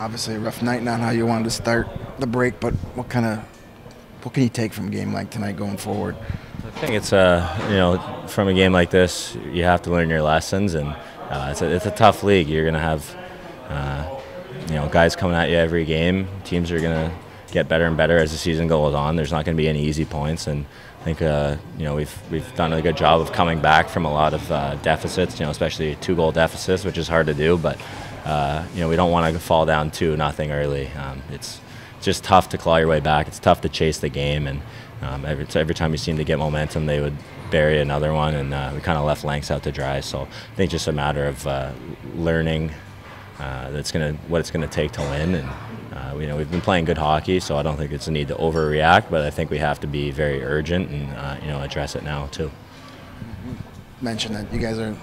Obviously, a rough night, not how you wanted to start the break, but what kind of what can you take from a game like tonight going forward? I think it's a you know from a game like this, you have to learn your lessons, and uh, it's a it's a tough league. You're gonna have uh, you know guys coming at you every game. Teams are gonna get better and better as the season goes on. There's not going to be any easy points, and I think uh, you know we've we've done a good job of coming back from a lot of uh, deficits. You know, especially two goal deficits, which is hard to do. But uh, you know, we don't want to fall down two nothing early. Um, it's just tough to claw your way back. It's tough to chase the game, and um, every every time we seem to get momentum, they would bury another one, and uh, we kind of left Lanks out to dry. So I think just a matter of uh, learning. Uh, that's gonna what it's gonna take to win, and uh, you know, we've been playing good hockey, so I don't think it's a need to overreact, but I think we have to be very urgent and uh, you know address it now too. Mention that you guys are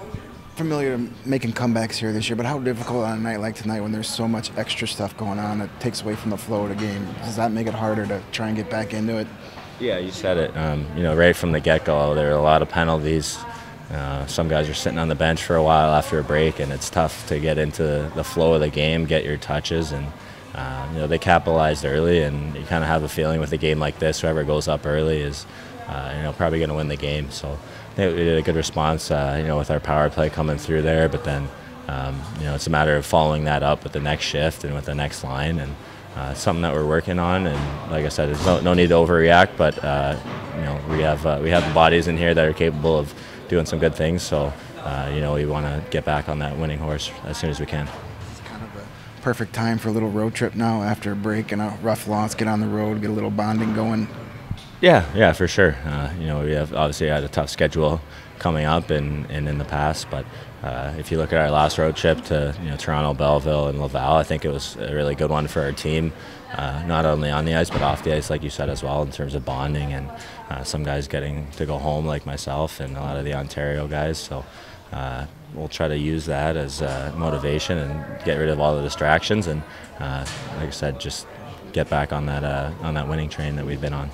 familiar to making comebacks here this year, but how difficult on a night like tonight when there's so much extra stuff going on that takes away from the flow of the game? Does that make it harder to try and get back into it? Yeah, you said it. Um, you know, right from the get-go, there are a lot of penalties. Uh, some guys are sitting on the bench for a while after a break, and it's tough to get into the flow of the game, get your touches, and um, you know, they capitalized early, and you kind of have a feeling with a game like this, whoever goes up early is, uh, you know, probably going to win the game. So think we did a good response, uh, you know, with our power play coming through there. But then, um, you know, it's a matter of following that up with the next shift and with the next line, and uh, something that we're working on. And like I said, there's no, no need to overreact, but uh, you know, we have uh, we have bodies in here that are capable of doing some good things. So, uh, you know, we want to get back on that winning horse as soon as we can perfect time for a little road trip now after a break and a rough loss. Get on the road, get a little bonding going. Yeah, yeah, for sure. Uh, you know, we have obviously had a tough schedule coming up and, in the past, but uh, if you look at our last road trip to you know Toronto, Belleville, and Laval, I think it was a really good one for our team, uh, not only on the ice but off the ice, like you said as well, in terms of bonding and uh, some guys getting to go home like myself and a lot of the Ontario guys. So uh, we'll try to use that as uh, motivation and get rid of all the distractions and, uh, like I said, just get back on that uh, on that winning train that we've been on.